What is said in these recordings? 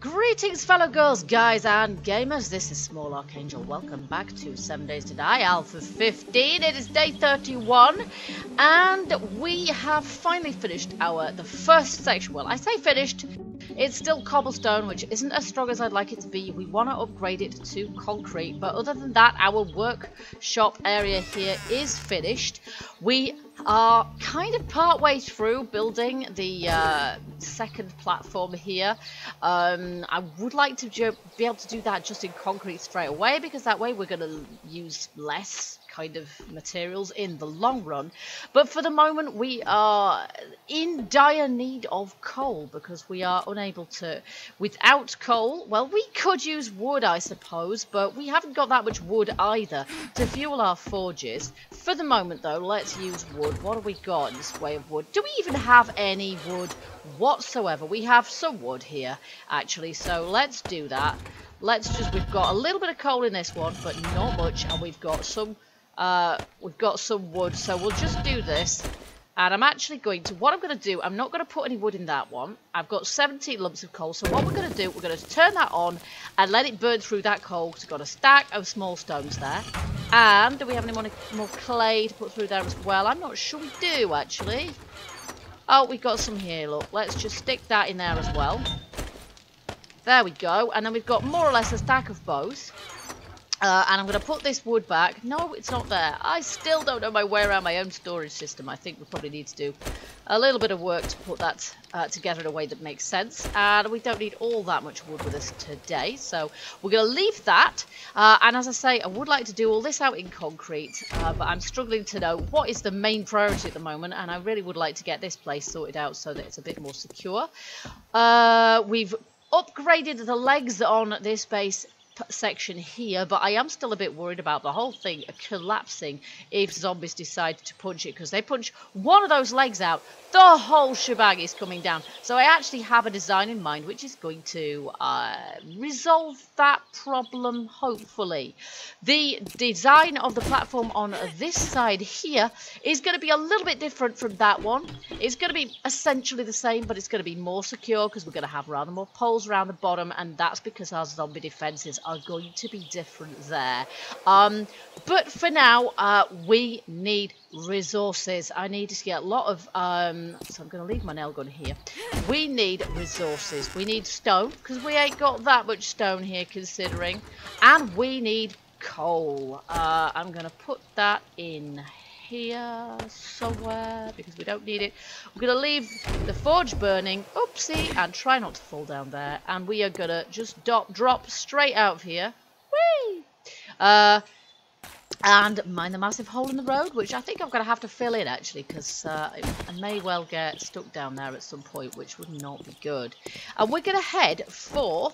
Greetings, fellow girls, guys, and gamers. This is Small Archangel. Welcome back to 7 Days to Die, Alpha 15. It is day 31, and we have finally finished our the first section. Well, I say finished. It's still cobblestone, which isn't as strong as I'd like it to be. We want to upgrade it to concrete, but other than that, our workshop area here is finished. We are kind of partway through building the uh, second platform here. Um, I would like to be able to do that just in concrete straight away because that way we're going to use less kind of materials in the long run. But for the moment, we are in dire need of coal because we are unable to. Without coal, well, we could use wood, I suppose, but we haven't got that much wood either to fuel our forges. For the moment, though, let's use wood. What have we got in this way of wood? Do we even have any wood whatsoever? We have some wood here, actually, so let's do that. Let's just, we've got a little bit of coal in this one, but not much, and we've got some uh, we've got some wood, so we'll just do this. And I'm actually going to, what I'm going to do, I'm not going to put any wood in that one. I've got 17 lumps of coal, so what we're going to do, we're going to turn that on and let it burn through that coal, we've got a stack of small stones there. And do we have any more, clay to put through there as well? I'm not sure we do, actually. Oh, we've got some here, look. Let's just stick that in there as well. There we go. And then we've got more or less a stack of both. Uh, and I'm going to put this wood back. No, it's not there. I still don't know my way around my own storage system. I think we probably need to do a little bit of work to put that uh, together in a way that makes sense. And we don't need all that much wood with us today. So we're going to leave that. Uh, and as I say, I would like to do all this out in concrete. Uh, but I'm struggling to know what is the main priority at the moment. And I really would like to get this place sorted out so that it's a bit more secure. Uh, we've upgraded the legs on this base section here, but I am still a bit worried about the whole thing collapsing if zombies decide to punch it, because they punch one of those legs out, the whole shebang is coming down. So I actually have a design in mind which is going to uh, resolve that problem, hopefully. The design of the platform on this side here is going to be a little bit different from that one. It's going to be essentially the same, but it's going to be more secure because we're going to have rather more poles around the bottom, and that's because our zombie defences are going to be different there. Um, but for now, uh, we need resources. I need to get a lot of, um, so I'm going to leave my nail gun here. We need resources. We need stone, because we ain't got that much stone here considering. And we need coal. Uh, I'm going to put that in here somewhere because we don't need it. We're going to leave the forge burning, oopsie, and try not to fall down there. And we are going to just drop, drop straight out of here. Whee! Uh, and mind the massive hole in the road, which I think I'm going to have to fill in actually, because uh, I may well get stuck down there at some point, which would not be good. And we're going to head for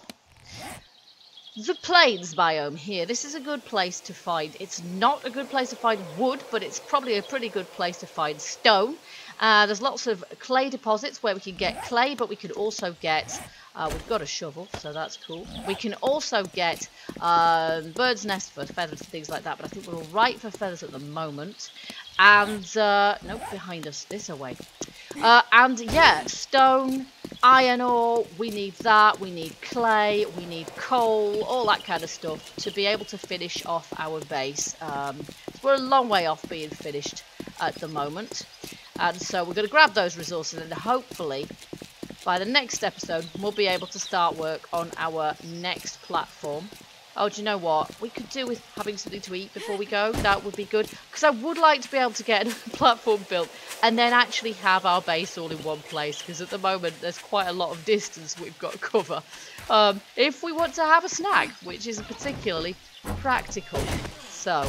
the plains biome here. This is a good place to find, it's not a good place to find wood, but it's probably a pretty good place to find stone. Uh, there's lots of clay deposits where we can get clay, but we can also get uh, we've got a shovel, so that's cool. We can also get um, bird's nest for feathers and things like that, but I think we're all right for feathers at the moment. And, uh, nope, behind us, this away. Uh, and, yeah, stone, iron ore, we need that, we need clay, we need coal, all that kind of stuff to be able to finish off our base. Um, we're a long way off being finished at the moment. And so we're going to grab those resources and hopefully by the next episode, we'll be able to start work on our next platform. Oh, do you know what? We could do with having something to eat before we go. That would be good. Because I would like to be able to get a platform built and then actually have our base all in one place. Because at the moment, there's quite a lot of distance we've got to cover. Um, if we want to have a snack, which isn't particularly practical. So,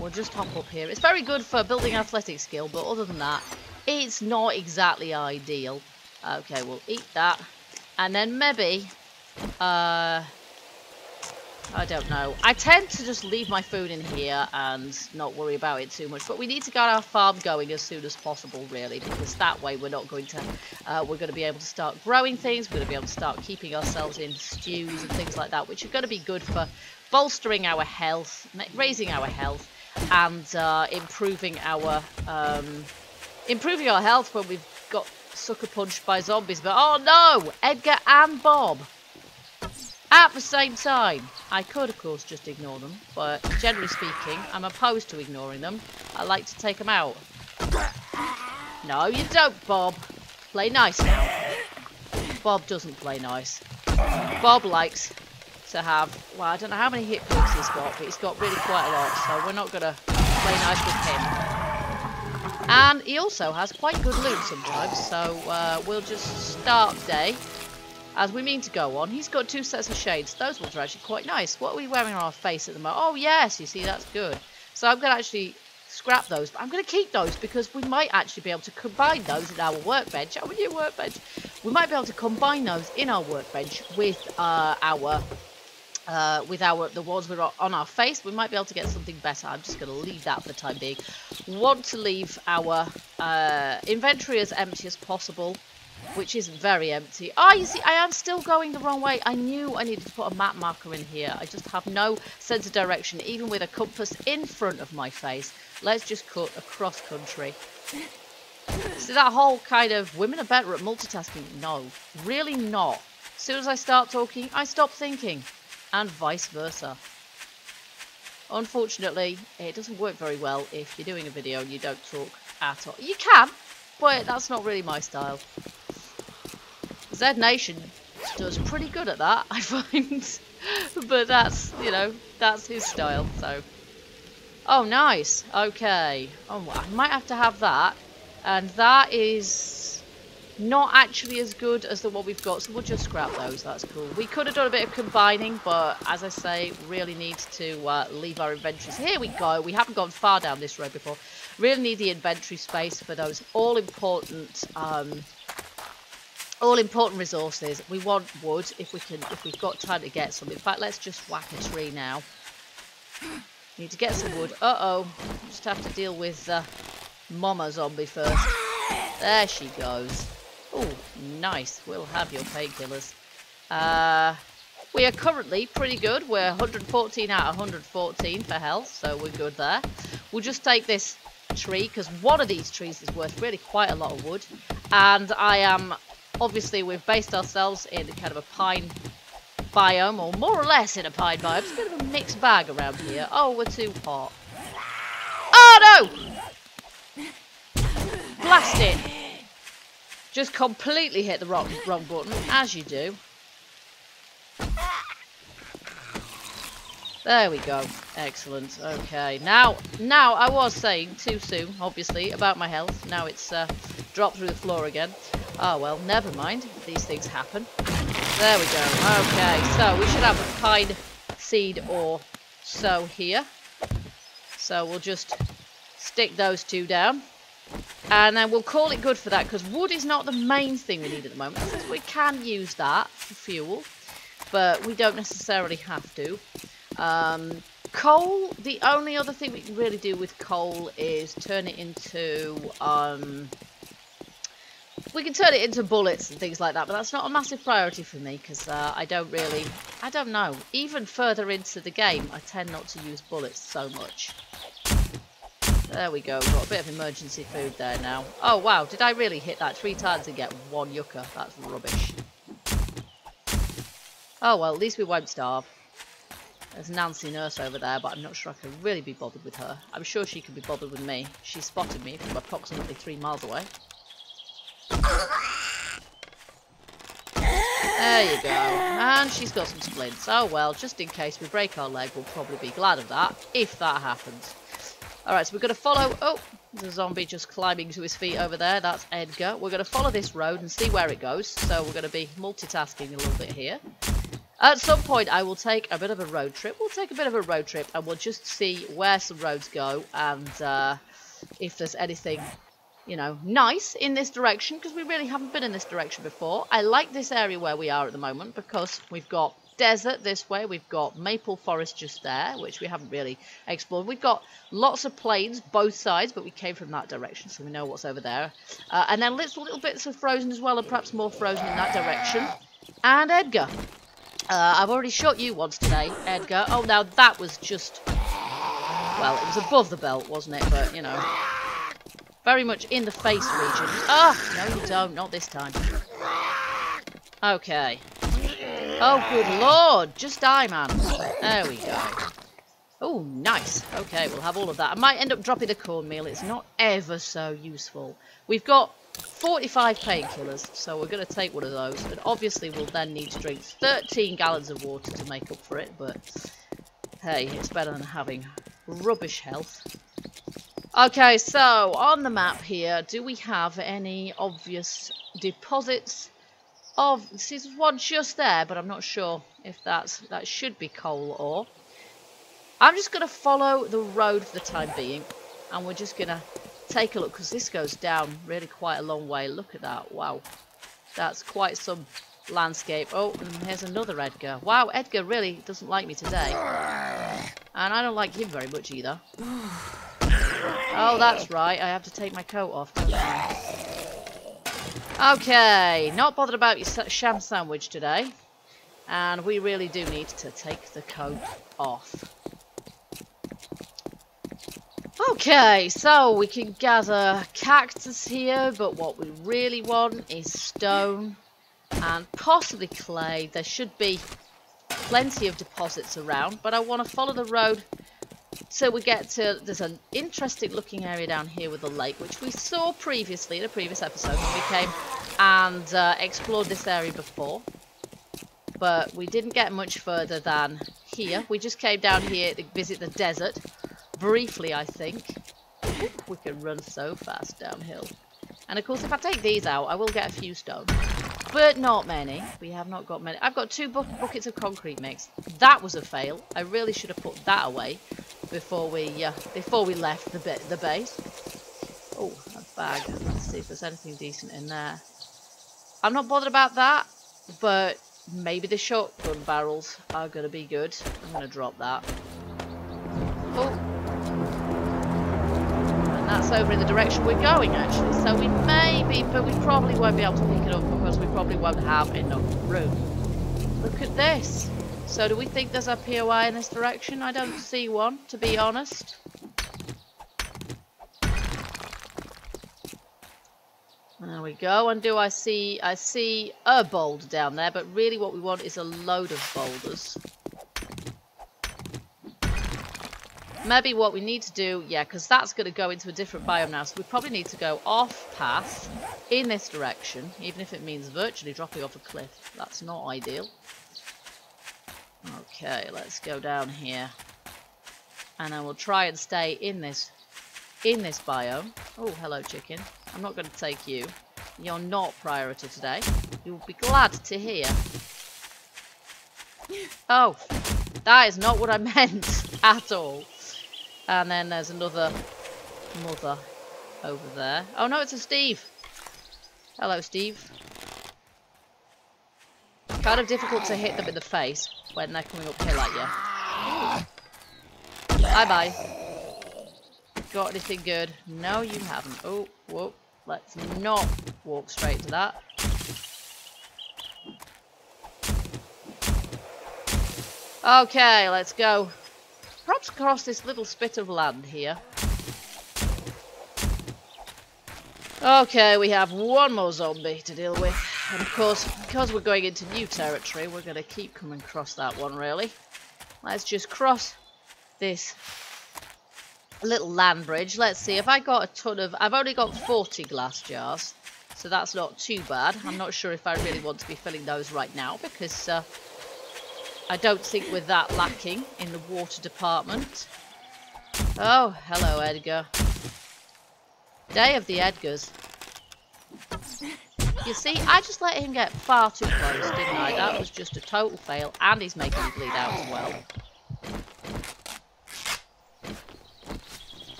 we'll just hop up here. It's very good for building athletic skill, but other than that, it's not exactly ideal. Okay, we'll eat that. And then maybe... Uh, I don't know. I tend to just leave my food in here and not worry about it too much. But we need to get our farm going as soon as possible, really, because that way we're not going to... Uh, we're going to be able to start growing things. We're going to be able to start keeping ourselves in stews and things like that, which are going to be good for bolstering our health, raising our health, and uh, improving our... Um, improving our health when we've got sucker punched by zombies. But oh no! Edgar and Bob at the same time. I could, of course, just ignore them, but generally speaking, I'm opposed to ignoring them. I like to take them out. No, you don't, Bob. Play nice now. Bob doesn't play nice. Bob likes to have, well, I don't know how many hit points he's got, but he's got really quite a lot, so we're not going to play nice with him. And he also has quite good loot sometimes, so uh, we'll just start day as we mean to go on. He's got two sets of shades. Those ones are actually quite nice. What are we wearing on our face at the moment? Oh, yes, you see, that's good. So I'm going to actually scrap those, but I'm going to keep those because we might actually be able to combine those in our workbench. Our new workbench. We might be able to combine those in our workbench with uh, our uh, with our the ones we're on our face, we might be able to get something better. I'm just going to leave that for the time being. Want to leave our uh, inventory as empty as possible which is very empty. Ah, oh, you see, I am still going the wrong way. I knew I needed to put a map marker in here. I just have no sense of direction, even with a compass in front of my face. Let's just cut across country. See, that whole kind of women are better at multitasking. No, really not. As soon as I start talking, I stop thinking. And vice versa. Unfortunately, it doesn't work very well if you're doing a video and you don't talk at all. You can, but that's not really my style. Z Nation does pretty good at that, I find. but that's, you know, that's his style, so. Oh, nice. Okay. Oh, I might have to have that. And that is not actually as good as the one we've got, so we'll just scrap those. That's cool. We could have done a bit of combining, but as I say, really need to uh, leave our inventories. Here we go. We haven't gone far down this road before. Really need the inventory space for those all-important um, all important resources. We want wood if we can, if we've got time to get some. In fact, let's just whack a tree now. Need to get some wood. Uh-oh. Just have to deal with uh, Mama Zombie first. There she goes. Oh, nice. We'll have your painkillers. Uh, we are currently pretty good. We're 114 out of 114 for health, so we're good there. We'll just take this tree, because one of these trees is worth really quite a lot of wood. And I am obviously we've based ourselves in kind of a pine biome, or more or less in a pine biome. It's a bit of a mixed bag around here. Oh, we're too hot. Oh, no! Blast it! Just completely hit the wrong, wrong button, as you do. There we go. Excellent. Okay. Now, now I was saying too soon, obviously, about my health. Now it's uh, dropped through the floor again. Oh, well, never mind. These things happen. There we go. Okay, so we should have a pine seed or so here. So we'll just stick those two down. And then we'll call it good for that, because wood is not the main thing we need at the moment. We can use that for fuel, but we don't necessarily have to. Um, coal, the only other thing we can really do with coal is turn it into... Um, we can turn it into bullets and things like that, but that's not a massive priority for me because uh, I don't really, I don't know. Even further into the game, I tend not to use bullets so much. There we go, got a bit of emergency food there now. Oh wow, did I really hit that three times and get one yucca? That's rubbish. Oh well, at least we won't starve. There's Nancy Nurse over there, but I'm not sure I can really be bothered with her. I'm sure she can be bothered with me. She spotted me from approximately three miles away. There you go. And she's got some splints. Oh well, just in case we break our leg, we'll probably be glad of that, if that happens. Alright, so we're going to follow... Oh, there's a zombie just climbing to his feet over there. That's Edgar. We're going to follow this road and see where it goes. So we're going to be multitasking a little bit here. At some point, I will take a bit of a road trip. We'll take a bit of a road trip and we'll just see where some roads go and uh, if there's anything you know, nice in this direction because we really haven't been in this direction before. I like this area where we are at the moment because we've got desert this way, we've got maple forest just there, which we haven't really explored. We've got lots of plains both sides, but we came from that direction, so we know what's over there. Uh, and then little, little bits of frozen as well, and perhaps more frozen in that direction. And Edgar. Uh, I've already shot you once today, Edgar. Oh, now that was just... Well, it was above the belt, wasn't it? But, you know... very much in the face region. Ah, no you don't, not this time. Okay. Oh, good lord, just die, man. There we go. Oh, nice. Okay, we'll have all of that. I might end up dropping the cornmeal. It's not ever so useful. We've got 45 painkillers, so we're going to take one of those. And obviously we'll then need to drink 13 gallons of water to make up for it, but hey, it's better than having rubbish health. Okay, so on the map here, do we have any obvious deposits of... This is one just there, but I'm not sure if that's that should be coal ore. I'm just going to follow the road for the time being, and we're just going to take a look, because this goes down really quite a long way. Look at that, wow. That's quite some landscape. Oh, and here's another Edgar. Wow, Edgar really doesn't like me today. And I don't like him very much either. Oh, that's right. I have to take my coat off, Okay, not bothered about your sham sandwich today. And we really do need to take the coat off. Okay, so we can gather cactus here, but what we really want is stone and possibly clay. There should be plenty of deposits around, but I want to follow the road so we get to, there's an interesting looking area down here with a lake, which we saw previously in a previous episode when we came and uh, explored this area before. But we didn't get much further than here. We just came down here to visit the desert, briefly I think. we can run so fast downhill. And of course if I take these out, I will get a few stones. But not many. We have not got many. I've got two bu buckets of concrete mix. That was a fail. I really should have put that away before we uh, before we left the bit the base. Oh, a bag. Let's see if there's anything decent in there. I'm not bothered about that, but maybe the shotgun barrels are going to be good. I'm going to drop that. Oh. And that's over in the direction we're going, actually. So we may be, but we probably won't be able to pick it up because we probably won't have enough room. Look at this. So do we think there's a POI in this direction? I don't see one, to be honest. There we go. And do I see... I see a boulder down there, but really what we want is a load of boulders. Maybe what we need to do, yeah, because that's going to go into a different biome now, so we probably need to go off path in this direction, even if it means virtually dropping off a cliff. That's not ideal. Okay, let's go down here. And I will try and stay in this in this biome. Oh, hello chicken. I'm not going to take you. You're not priority today. You'll be glad to hear. Oh, that is not what I meant at all. And then there's another mother over there. Oh no, it's a Steve. Hello, Steve. Kind of difficult to hit them in the face when they're coming uphill at you. Bye-bye. Got anything good? No, you haven't. Oh, whoa. Let's not walk straight to that. Okay, let's go. Perhaps across this little spit of land here. Okay, we have one more zombie to deal with. And of course, because we're going into new territory, we're going to keep coming across that one, really. Let's just cross this little land bridge. Let's see, if I got a ton of... I've only got 40 glass jars, so that's not too bad. I'm not sure if I really want to be filling those right now, because uh, I don't think we're that lacking in the water department. Oh, hello, Edgar. Day of the Edgars. You see, I just let him get far too close, didn't I? That was just a total fail, and he's making me bleed out as well.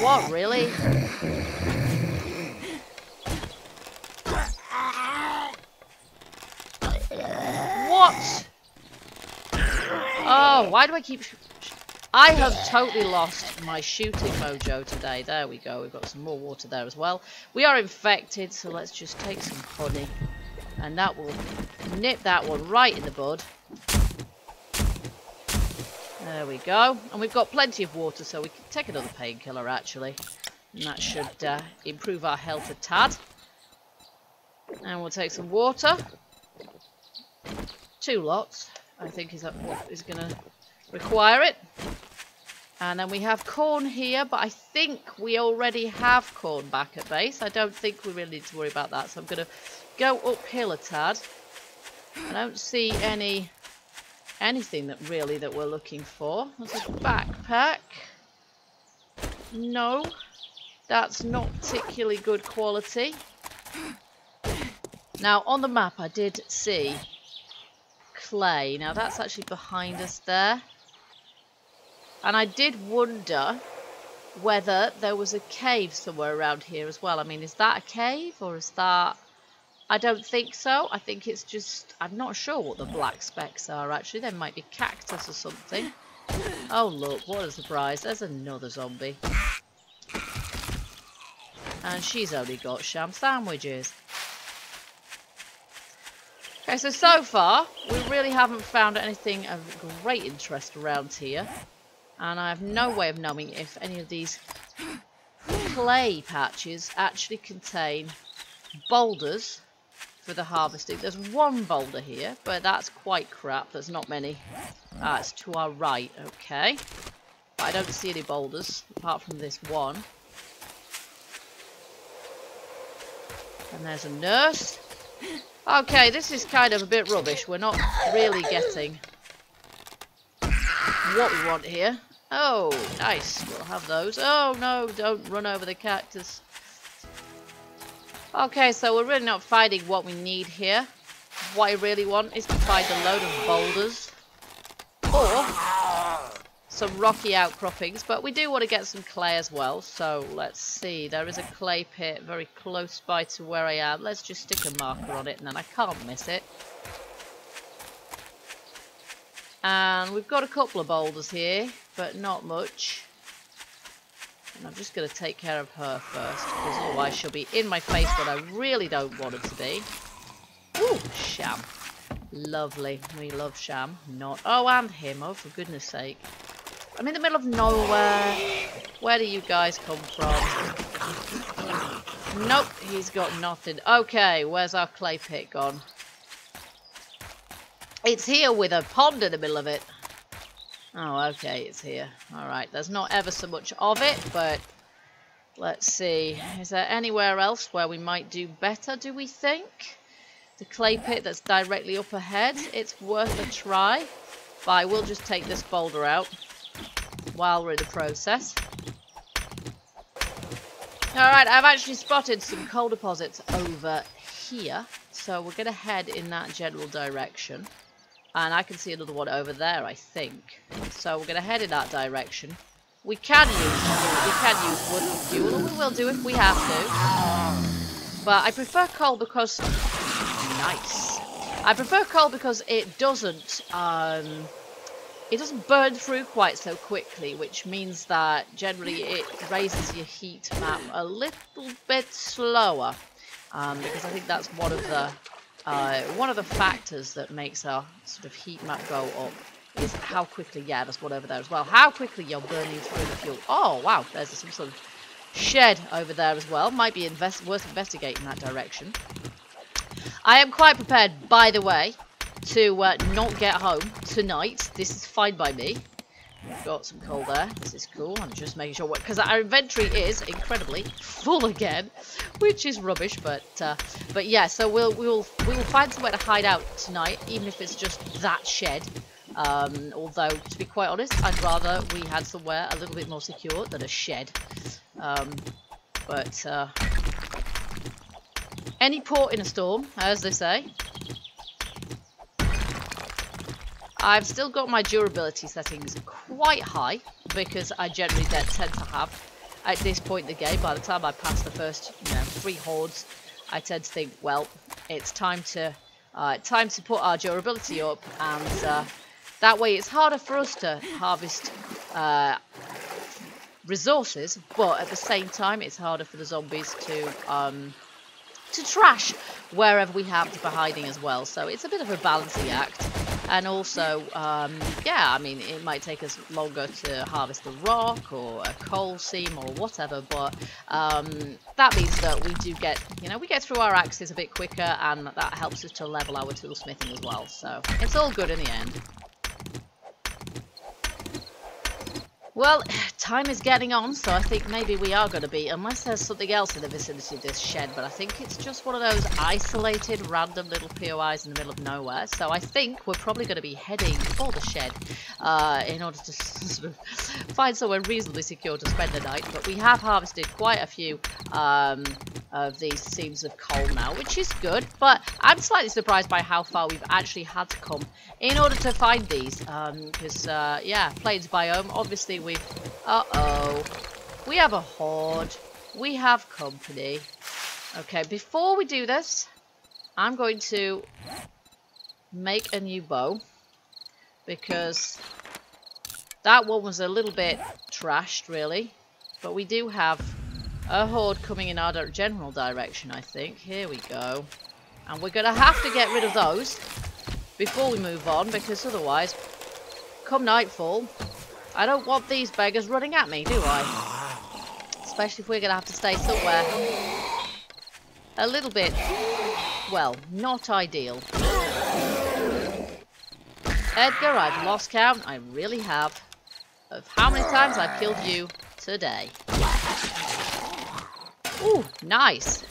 What, really? What? Oh, why do I keep... I have totally lost my shooting mojo today. There we go. We've got some more water there as well. We are infected, so let's just take some honey. And that will nip that one right in the bud. There we go. And we've got plenty of water, so we can take another painkiller, actually. And that should uh, improve our health a tad. And we'll take some water. Two lots, I think is going to require it. And then we have corn here, but I think we already have corn back at base. I don't think we really need to worry about that. So I'm going to go uphill a tad. I don't see any anything that really that we're looking for. There's a backpack. No, that's not particularly good quality. Now, on the map, I did see clay. Now, that's actually behind us there. And I did wonder whether there was a cave somewhere around here as well. I mean, is that a cave or is that... I don't think so. I think it's just... I'm not sure what the black specks are, actually. There might be cactus or something. Oh, look. What a surprise. There's another zombie. And she's only got sham sandwiches. Okay, so, so far, we really haven't found anything of great interest around here. And I have no way of knowing if any of these clay patches actually contain boulders for the harvesting. There's one boulder here, but that's quite crap. There's not many. Ah, it's to our right. Okay. But I don't see any boulders, apart from this one. And there's a nurse. Okay, this is kind of a bit rubbish. We're not really getting what we want here. Oh, nice. We'll have those. Oh, no, don't run over the cactus. Okay, so we're really not finding what we need here. What I really want is to find a load of boulders. Or some rocky outcroppings. But we do want to get some clay as well. So let's see. There is a clay pit very close by to where I am. Let's just stick a marker on it and then I can't miss it. And we've got a couple of boulders here, but not much. And I'm just going to take care of her first, because otherwise she'll be in my face when I really don't want her to be. Ooh, Sham. Lovely. We love Sham. Not. Oh, and him. Oh, for goodness sake. I'm in the middle of nowhere. Where do you guys come from? Nope, he's got nothing. Okay, where's our clay pit gone? It's here with a pond in the middle of it. Oh, okay, it's here. Alright, there's not ever so much of it, but let's see. Is there anywhere else where we might do better, do we think? The clay pit that's directly up ahead, it's worth a try. But I will just take this boulder out while we're in the process. Alright, I've actually spotted some coal deposits over here. So we're going to head in that general direction. And I can see another one over there, I think. So we're going to head in that direction. We can use we can use wood fuel, and we will do if we have to. But I prefer coal because nice. I prefer coal because it doesn't um, it doesn't burn through quite so quickly, which means that generally it raises your heat map a little bit slower. Um, because I think that's one of the uh, one of the factors that makes our sort of heat map go up is how quickly, yeah, there's one over there as well, how quickly you're burning through the fuel. Oh, wow, there's some sort of shed over there as well. Might be invest worth investigating that direction. I am quite prepared, by the way, to uh, not get home tonight. This is fine by me. Got some coal there. This is cool. I'm just making sure because our inventory is incredibly full again, which is rubbish. But uh, but yeah, so we'll we'll we will find somewhere to hide out tonight, even if it's just that shed. Um, although to be quite honest, I'd rather we had somewhere a little bit more secure than a shed. Um, but uh, any port in a storm, as they say. I've still got my durability settings quite high because I generally tend to have at this point in the game, by the time I pass the first you know, three hordes, I tend to think, well, it's time to uh, time to put our durability up, and uh, that way it's harder for us to harvest uh, resources, but at the same time it's harder for the zombies to um, to trash wherever we have to be hiding as well. So it's a bit of a balancing act. And also, um, yeah, I mean, it might take us longer to harvest a rock or a coal seam or whatever, but um, that means that we do get, you know, we get through our axes a bit quicker and that helps us to level our toolsmithing as well. So it's all good in the end. Well, time is getting on, so I think maybe we are going to be, unless there's something else in the vicinity of this shed, but I think it's just one of those isolated, random little POIs in the middle of nowhere. So I think we're probably going to be heading for the shed uh, in order to sort of find somewhere reasonably secure to spend the night. But we have harvested quite a few um, of these seams of coal now, which is good. But I'm slightly surprised by how far we've actually had to come in order to find these. Because, um, uh, yeah, Plains biome, obviously we've... Uh-oh. We have a horde. We have company. Okay, before we do this, I'm going to make a new bow. Because that one was a little bit trashed, really. But we do have a horde coming in our general direction, I think. Here we go. And we're going to have to get rid of those before we move on, because otherwise, come nightfall, I don't want these beggars running at me, do I? Especially if we're going to have to stay somewhere a little bit, well, not ideal. Edgar, I've lost count, I really have, of how many times I've killed you today. Ooh, nice.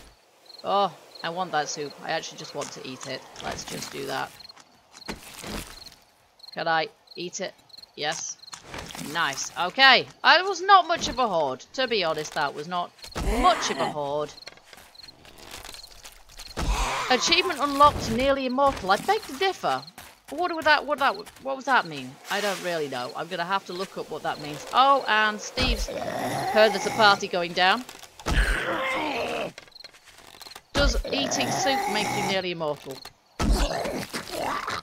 Oh, I want that soup. I actually just want to eat it. Let's just do that. Can I eat it? Yes. Nice. Okay. I was not much of a horde. To be honest, that was not much of a horde. Achievement unlocked, nearly immortal. I beg to differ. What would that? What that? What was that mean? I don't really know. I'm gonna have to look up what that means. Oh, and Steve's heard there's a party going down. Does eating soup make you nearly immortal?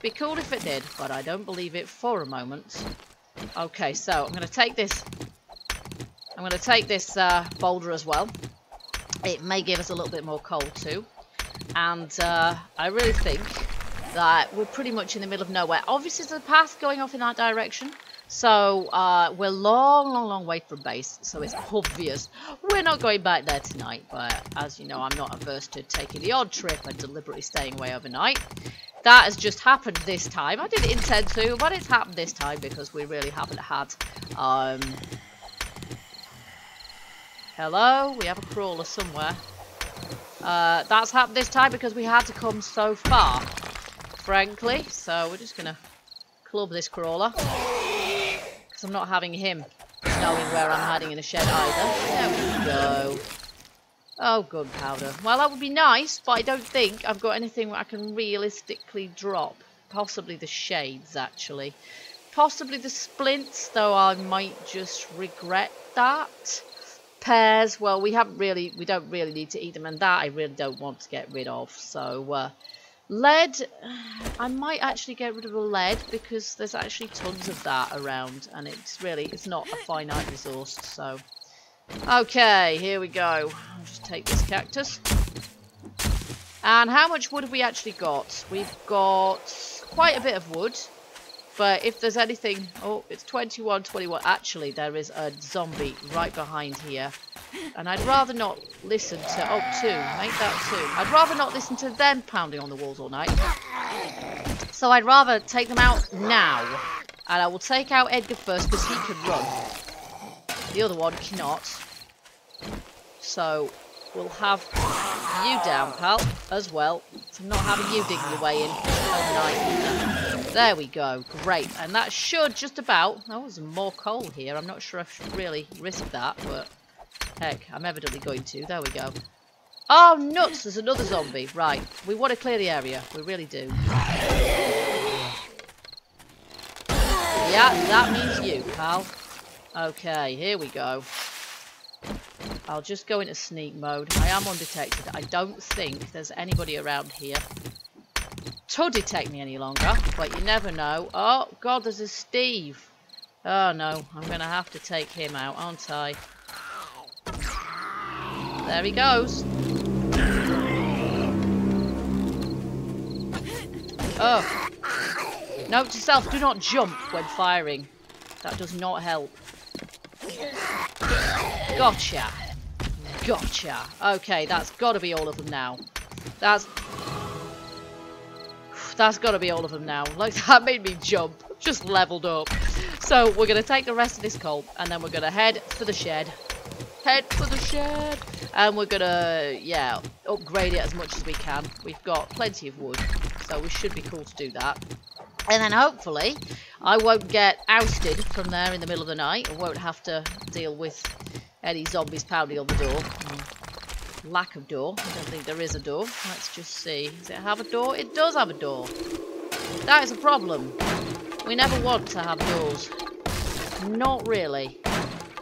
Be cool if it did, but I don't believe it for a moment. Okay, so I'm going to take this. I'm going to take this uh, boulder as well. It may give us a little bit more coal too, and uh, I really think that we're pretty much in the middle of nowhere. Obviously, there's a path going off in that direction. So, uh, we're long, long, long way from base, so it's obvious we're not going back there tonight. But as you know, I'm not averse to taking the odd trip and deliberately staying away overnight. That has just happened this time. I didn't intend to, but it's happened this time because we really haven't had... Um... Hello? We have a crawler somewhere. Uh, that's happened this time because we had to come so far frankly. So we're just going to club this crawler. I'm not having him knowing where I'm hiding in a shed either. There we go. Oh, gunpowder. Well, that would be nice, but I don't think I've got anything I can realistically drop. Possibly the shades, actually. Possibly the splints, though I might just regret that. Pears, well, we haven't really, we don't really need to eat them, and that I really don't want to get rid of. So, uh, Lead, I might actually get rid of the lead because there's actually tons of that around and it's really, it's not a finite resource, so. Okay, here we go. I'll just take this cactus. And how much wood have we actually got? We've got quite a bit of wood. But if there's anything... Oh, it's 21, 21. Actually, there is a zombie right behind here. And I'd rather not listen to... Oh, two. Make that two. I'd rather not listen to them pounding on the walls all night. So I'd rather take them out now. And I will take out Edgar first because he can run. The other one cannot. So we'll have you down, pal, as well. So not having you digging your way in overnight. There we go. Great. And that should just about... Oh, there's more coal here. I'm not sure I should really risk that, but... Heck, I'm evidently going to. There we go. Oh, nuts! There's another zombie. Right. We want to clear the area. We really do. Yeah, that means you, pal. Okay, here we go. I'll just go into sneak mode. I am undetected. I don't think there's anybody around here to detect me any longer, but you never know. Oh, God, there's a Steve. Oh, no. I'm going to have to take him out, aren't I? There he goes. Oh. Note to self, do not jump when firing. That does not help. Gotcha. Gotcha. Okay, that's got to be all of them now. That's... That's got to be all of them now. Like, that made me jump. Just leveled up. So, we're going to take the rest of this coal, and then we're going to head for the shed. Head for the shed! And we're going to, yeah, upgrade it as much as we can. We've got plenty of wood, so we should be cool to do that. And then hopefully, I won't get ousted from there in the middle of the night. I won't have to deal with any zombies pounding on the door. Lack of door. I don't think there is a door. Let's just see. Does it have a door? It does have a door. That is a problem. We never want to have doors. Not really.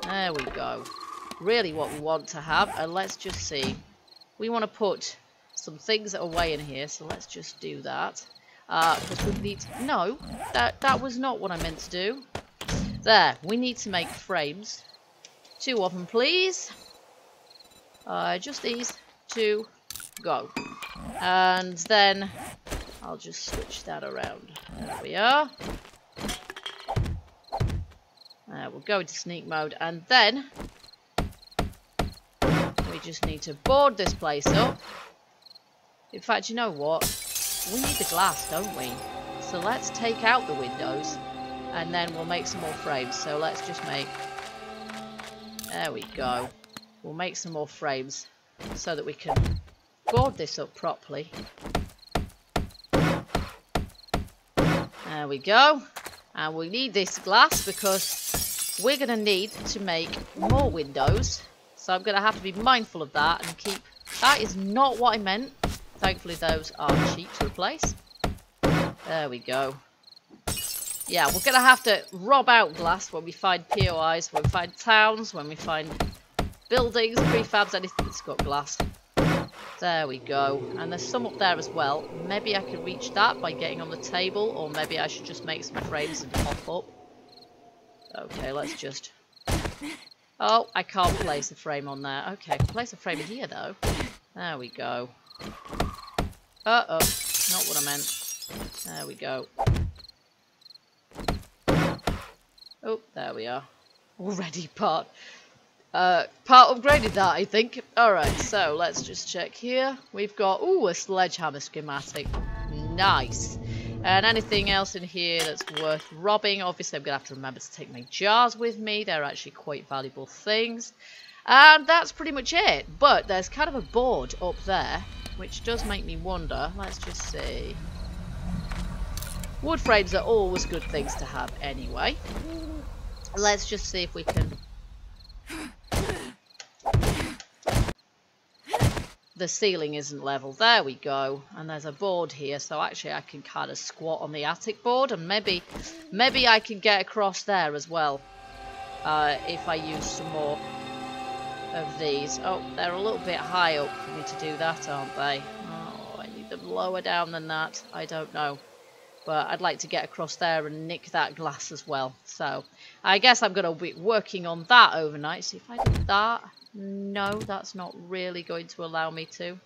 There we go. Really what we want to have. And let's just see. We want to put some things away in here. So let's just do that. Uh, we need... No, that, that was not what I meant to do. There, we need to make frames. Two of them, please. Uh, just these two. Go. And then I'll just switch that around. There we are. Uh, we'll go into sneak mode and then we just need to board this place up. In fact, you know what? we need the glass, don't we? So let's take out the windows and then we'll make some more frames. So let's just make... There we go. We'll make some more frames so that we can board this up properly. There we go. And we need this glass because we're going to need to make more windows. So I'm going to have to be mindful of that and keep... That is not what I meant. Thankfully those are cheap to replace. There we go. Yeah, we're going to have to rob out glass when we find POIs, when we find towns, when we find buildings, prefabs, anything that's got glass. There we go. And there's some up there as well. Maybe I can reach that by getting on the table, or maybe I should just make some frames and pop up. Okay, let's just... Oh, I can't place a frame on there. Okay, place a frame here, though. There we go. Uh-oh. Not what I meant. There we go. Oh, there we are. Already part. Uh, part upgraded that, I think. Alright, so let's just check here. We've got, ooh, a sledgehammer schematic. Nice. And anything else in here that's worth robbing? Obviously, I'm going to have to remember to take my jars with me. They're actually quite valuable things. And that's pretty much it. But there's kind of a board up there which does make me wonder. Let's just see. Wood frames are always good things to have anyway. Let's just see if we can... The ceiling isn't level. There we go. And there's a board here, so actually I can kind of squat on the attic board, and maybe, maybe I can get across there as well. Uh, if I use some more of these. Oh, they're a little bit high up for me to do that, aren't they? Oh, I need them lower down than that. I don't know. But I'd like to get across there and nick that glass as well. So I guess I'm going to be working on that overnight. See if I do that. No, that's not really going to allow me to.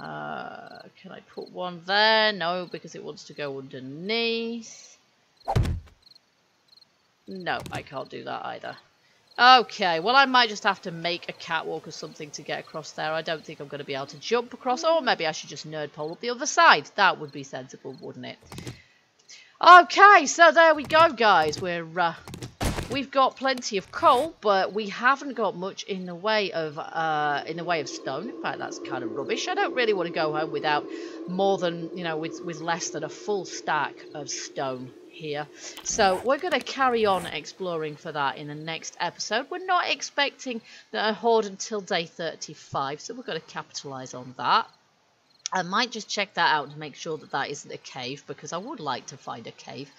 Uh, can I put one there? No, because it wants to go underneath. No, I can't do that either. Okay, well I might just have to make a catwalk or something to get across there. I don't think I'm going to be able to jump across. Or maybe I should just nerd pole up the other side. That would be sensible, wouldn't it? Okay, so there we go, guys. We're uh, we've got plenty of coal, but we haven't got much in the way of uh, in the way of stone. In fact, that's kind of rubbish. I don't really want to go home without more than you know, with with less than a full stack of stone here. So we're going to carry on exploring for that in the next episode. We're not expecting the horde until day 35, so we're going to capitalise on that. I might just check that out to make sure that that isn't a cave, because I would like to find a cave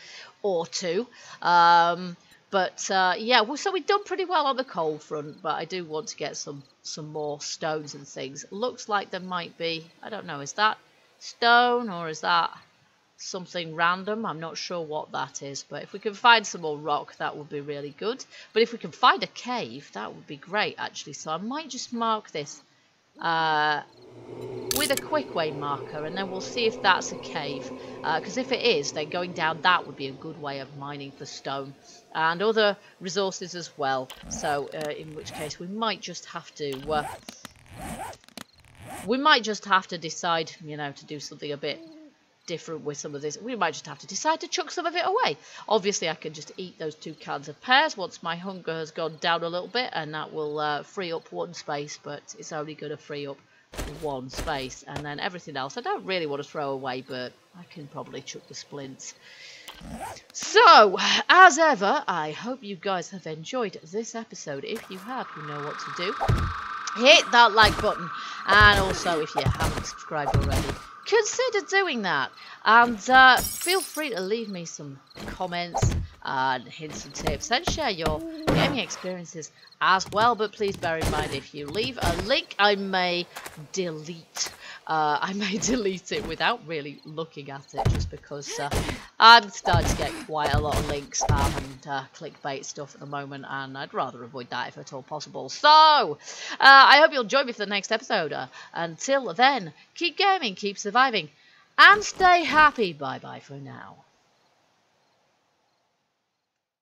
or two. Um, but uh, yeah, well, so we've done pretty well on the coal front, but I do want to get some some more stones and things. Looks like there might be, I don't know, is that stone or is that something random. I'm not sure what that is, but if we can find some more rock, that would be really good. But if we can find a cave, that would be great, actually. So I might just mark this uh, with a quick way marker and then we'll see if that's a cave because uh, if it is then going down that would be a good way of mining for stone and other resources as well so uh, in which case we might just have to uh, we might just have to decide you know to do something a bit different with some of this we might just have to decide to chuck some of it away obviously I can just eat those two cans of pears once my hunger has gone down a little bit and that will uh, free up one space but it's only going to free up one space and then everything else I don't really want to throw away but I can probably chuck the splints. So, as ever, I hope you guys have enjoyed this episode. If you have, you know what to do. Hit that like button and also if you haven't subscribed already, consider doing that. And uh, feel free to leave me some comments and hints and tips and share your gaming experiences as well. But please bear in mind if you leave a link, I may delete. Uh, I may delete it without really looking at it just because uh, I'm starting to get quite a lot of links and uh, clickbait stuff at the moment and I'd rather avoid that if at all possible. So, uh, I hope you'll join me for the next episode. Uh, until then, keep gaming, keep surviving and stay happy. Bye bye for now.